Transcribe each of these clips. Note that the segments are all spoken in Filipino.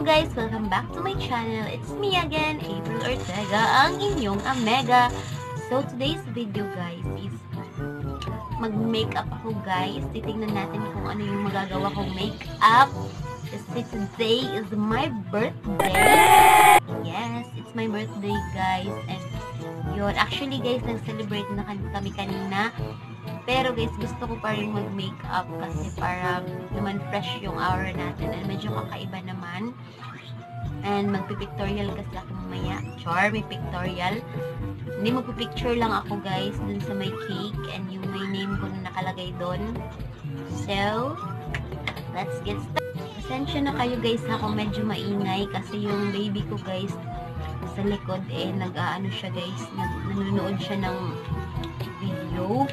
Guys! Welcome back to my channel. It's me again, April Ortega, ang inyong Amega. So today's video guys is mag-makeup ako guys. Titingnan natin kung ano yung magagawa kong makeup. Kasi today is my birthday. Yes, it's my birthday guys. And yun, actually guys, nag-celebrate na kami kanina. Pero guys, gusto ko pa rin mag-makeup kasi para naman fresh yung aura natin and medyo kakaiba naman. And magpipictorial kasi ako mamaya. Char, may pictorial. Hindi magpipicture lang ako guys dun sa may cake and yung may name ko na nakalagay dun. So, let's get started. Pasensya na kayo guys ako medyo maingay kasi yung baby ko guys sa likod eh nag-aano siya guys, nanonood siya ng video.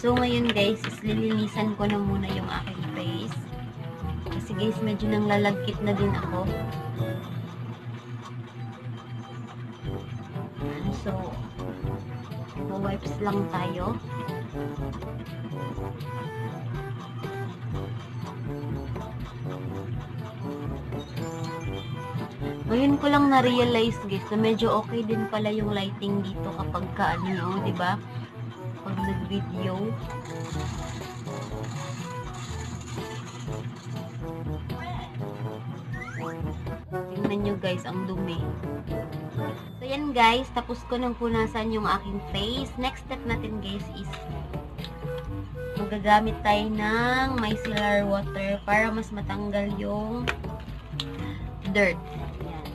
So, ngayon guys, is lilinisan ko na muna yung aking face. Kasi guys, medyo nang lalagkit na din ako. So, wipes lang tayo. Ngayon ko lang na-realize guys na medyo okay din pala yung lighting dito kapag ka ano, di ba? Pag nag-video. Tingnan nyo guys, ang dumi. So yan guys, tapos ko nang punasan yung aking face. Next step natin guys is magagamit tayo ng micellar water para mas matanggal yung dirt. Yan.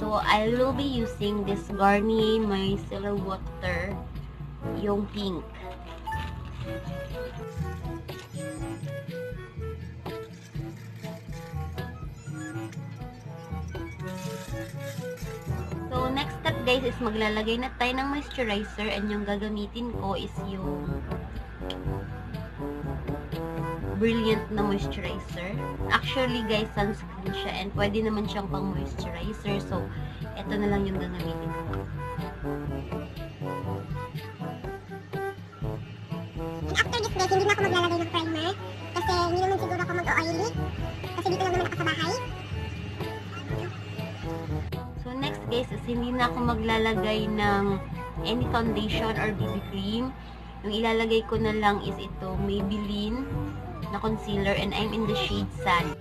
So, I will be using this Garnier Micellar Water, yung pink. So, next step guys is maglalagay na tayo ng moisturizer and yung gagamitin ko is yung brilliant na moisturizer. Actually guys, sunscreen siya and pwede naman siyang pang moisturizer. So, ito na lang yung gagamitin ko. After this guys, hindi na ako maglalagay ng primer. Kasi hindi naman siguro ako mag-oily. Kasi dito lang naman ako sa bahay. So, next guys is hindi na ako maglalagay ng any foundation or BB cream. Yung ilalagay ko na lang is ito, Maybelline na concealer and I'm in the shade Sand.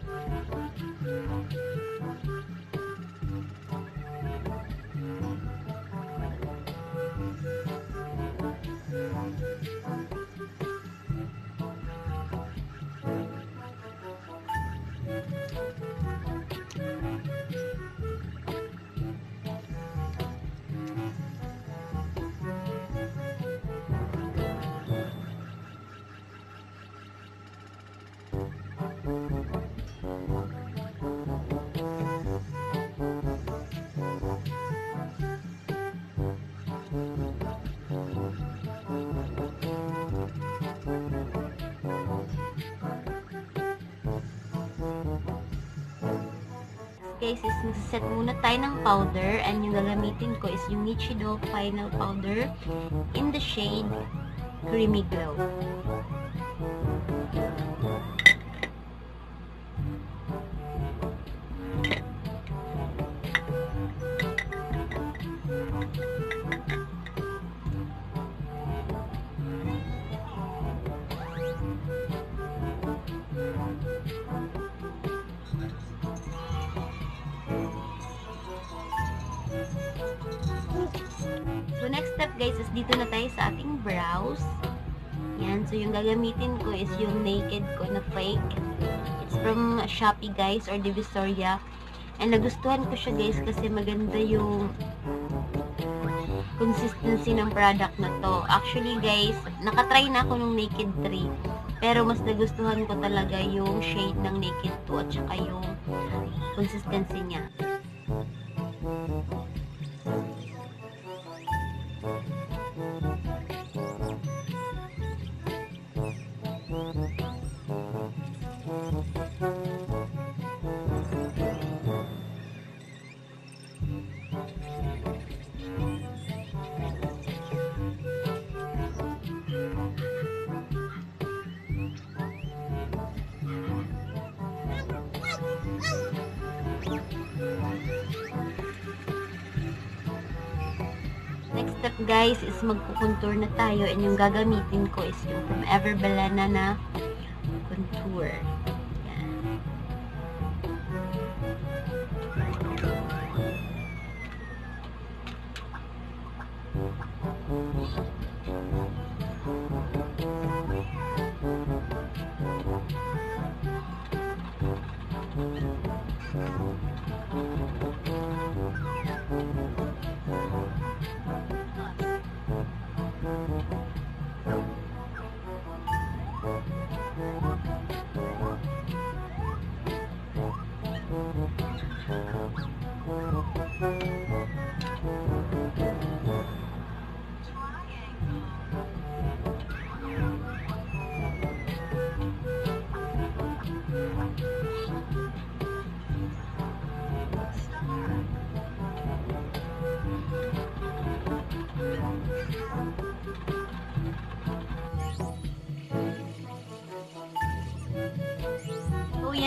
Guys is nagsiset muna tayo ng powder and yung gagamitin ko is yung Nichido Final Powder in the shade Creamy Glow. Guys is dito na tayo sa ating brows. Yan. So, yung gagamitin ko is yung naked ko na fake. It's from Shopee guys or Divisoria. And nagustuhan ko siya guys kasi maganda yung consistency ng product na to. Actually guys, nakatry na ako ng Naked 3. Pero mas nagustuhan ko talaga yung shade ng Naked 2 at saka yung consistency niya. Mm-hmm. Guys is magkukontour na tayo and yung gagamitin ko is yung from Ever Belena na contour.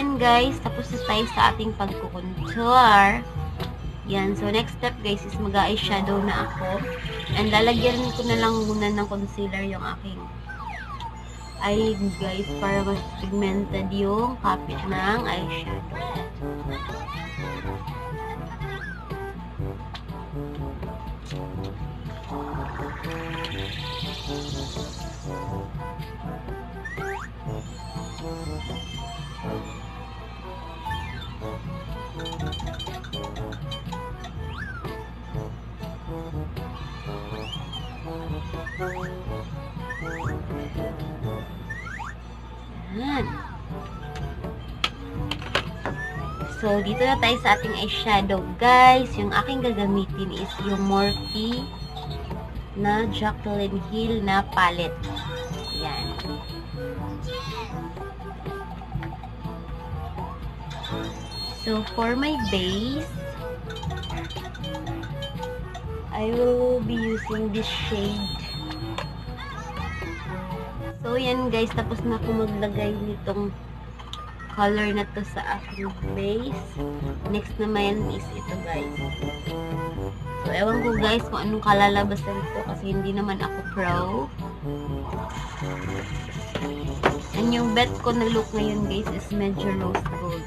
So, yan guys. Tapos na tayo sa ating pagkukontour. Yan. So, next step guys is mag-eyeshadow na ako. And lalagyan ko na lang muna ng concealer yung aking eyelid guys para mas pigmented yung kapit ng eyeshadow. Yan. So, dito na tayo sa ating eyeshadow, guys. Yung aking gagamitin is yung Morphe na Jacqueline Hill na palette. Yan. So, for my base, I will be using this shade Yan guys. Tapos na ako maglagay nitong color na to sa aking base. Next naman is ito guys. So, ewan ko guys kung anong kalalabasan ko kasi hindi naman ako pro. And yung bet ko na look ngayon guys is medyo rose gold.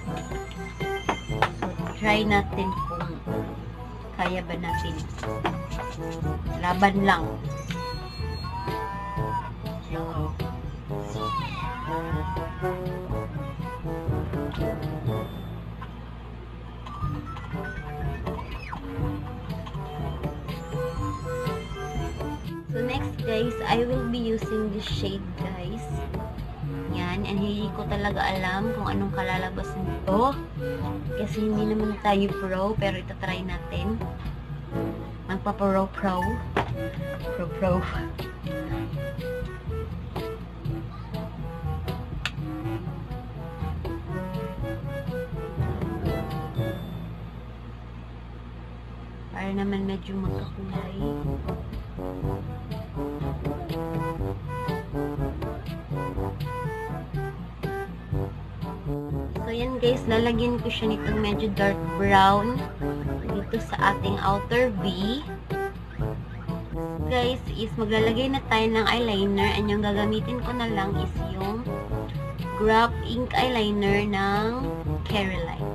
So, try natin kung kaya ba natin. Laban lang. So next guys, I will be using this shade guys. Yan, and hindi ko talaga alam kung anong kalalabas nito. Kasi hindi naman tayo pro, pero ito try natin. Magpa-pro pro. Naman medyo magkakulay. So, yan guys, lalagyan ko siya nitong medyo dark brown dito sa ating outer V. Guys, is maglalagay na tayo ng eyeliner and yung gagamitin ko na lang is yung Grab Ink Eyeliner ng Caroline.